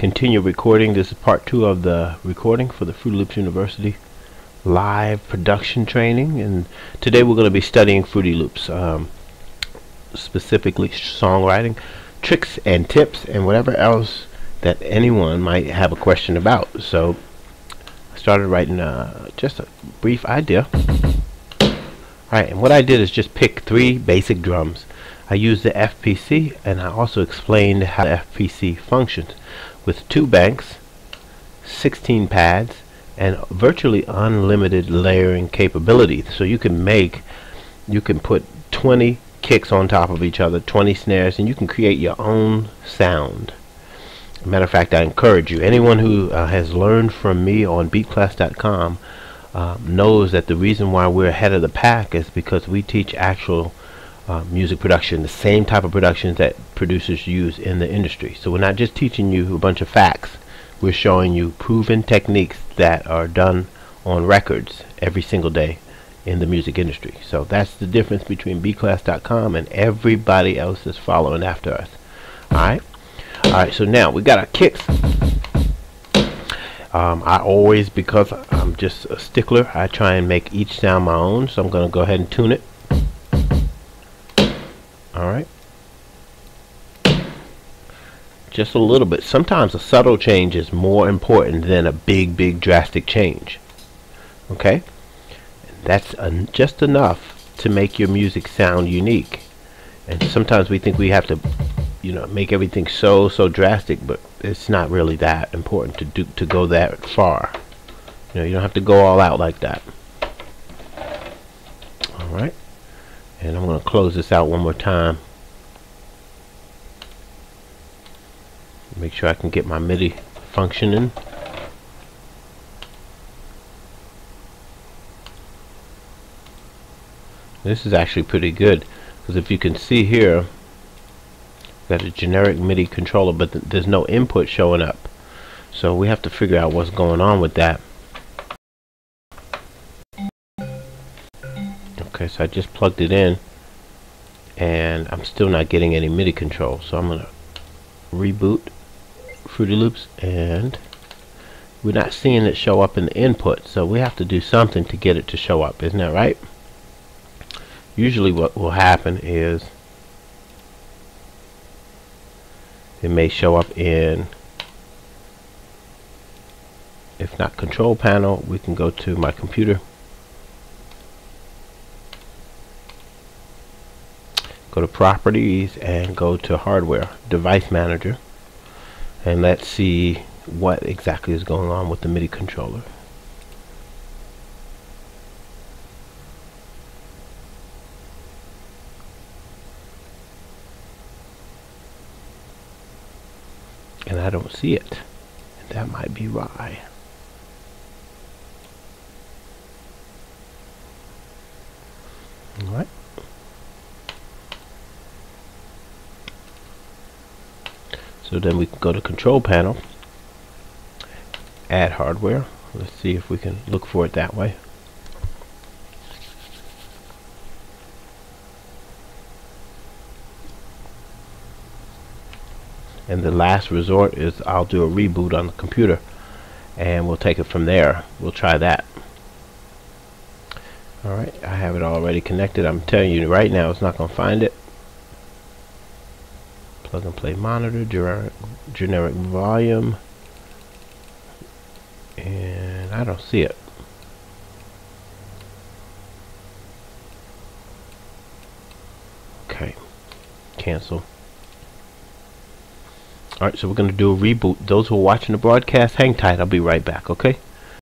continue recording. This is part two of the recording for the Fruity Loops University live production training. And today we're going to be studying Fruity Loops, um, specifically songwriting, tricks and tips, and whatever else that anyone might have a question about. So I started writing uh, just a brief idea. Alright, and what I did is just pick three basic drums. I used the FPC and I also explained how the FPC functions with two banks, 16 pads, and virtually unlimited layering capability. So you can make, you can put 20 kicks on top of each other, 20 snares, and you can create your own sound. Matter of fact, I encourage you, anyone who uh, has learned from me on beatclass.com uh, knows that the reason why we're ahead of the pack is because we teach actual uh, music production, the same type of productions that producers use in the industry. So we're not just teaching you a bunch of facts, we're showing you proven techniques that are done on records every single day in the music industry. So that's the difference between beatclass.com and everybody else that's following after us. Alright? Alright, so now we got our kicks. Um, I always, because I'm just a stickler, I try and make each sound my own. So I'm going to go ahead and tune it. Alright. Just a little bit. Sometimes a subtle change is more important than a big, big, drastic change. Okay? That's just enough to make your music sound unique. And sometimes we think we have to you know make everything so so drastic but it's not really that important to do to go that far you know you don't have to go all out like that alright and I'm gonna close this out one more time. Make sure I can get my MIDI functioning. This is actually pretty good because if you can see here got a generic MIDI controller but th there's no input showing up. So we have to figure out what's going on with that okay so I just plugged it in and I'm still not getting any MIDI control. So I'm gonna reboot Fruity Loops and we're not seeing it show up in the input so we have to do something to get it to show up. Isn't that right? Usually what will happen is it may show up in if not control panel we can go to my computer go to properties and go to hardware device manager and let's see what exactly is going on with the MIDI controller and I don't see it. And that might be why. Alright. So then we can go to control panel, add hardware. Let's see if we can look for it that way. and the last resort is I'll do a reboot on the computer and we'll take it from there we'll try that alright I have it already connected I'm telling you right now it's not gonna find it plug and play monitor generic, generic volume and I don't see it okay cancel Alright, so we're going to do a reboot. Those who are watching the broadcast, hang tight. I'll be right back, okay?